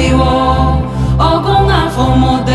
离我，我讲阿父母。